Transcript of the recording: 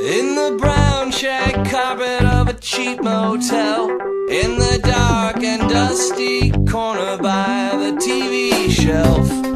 In the brown shag carpet of a cheap motel. In the dark and dusty corner by the TV shelf.